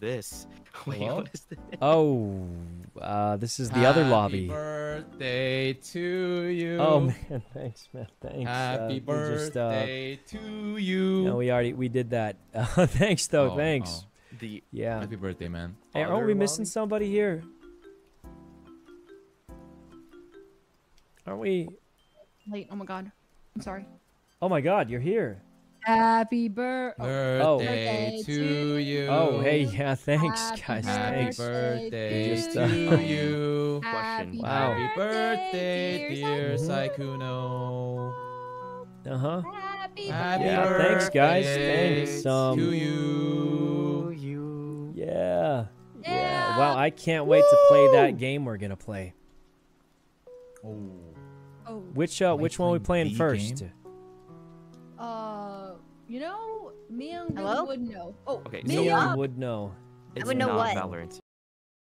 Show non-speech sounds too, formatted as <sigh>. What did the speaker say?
this? <laughs> Wait, Hello? what is this? Oh, uh, this is the other Happy lobby. birthday to you. Oh man, <laughs> thanks, man, thanks. Happy uh, we just, uh, birthday to you. no, we already we did that. Uh, <laughs> thanks though, Oh, thanks. oh. The Yeah. Happy birthday, man. Hey, aren't we missing lobby? somebody here? Aren't we? Late. Oh my god. I'm sorry. Oh my God, you're here. Happy birthday. Birthday Birthday to to you. Oh, hey, yeah, thanks, Happy guys, Happy thanks. birthday Just, to uh, you. Question. Wow. Happy birthday, dear Sykkuno. Sykkuno. Uh huh. Happy Happy Yeah, thanks, guys, thanks, um, to you. you. Yeah. Yeah. Yeah. Wow, I can't wait to play that game we're gonna play. Oh. Oh. Which uh, which one we playing playing first? game? Uh, you know, me and Hello? Would know. Oh, Okay, me so- No and one would know. It's would know not what? Valorant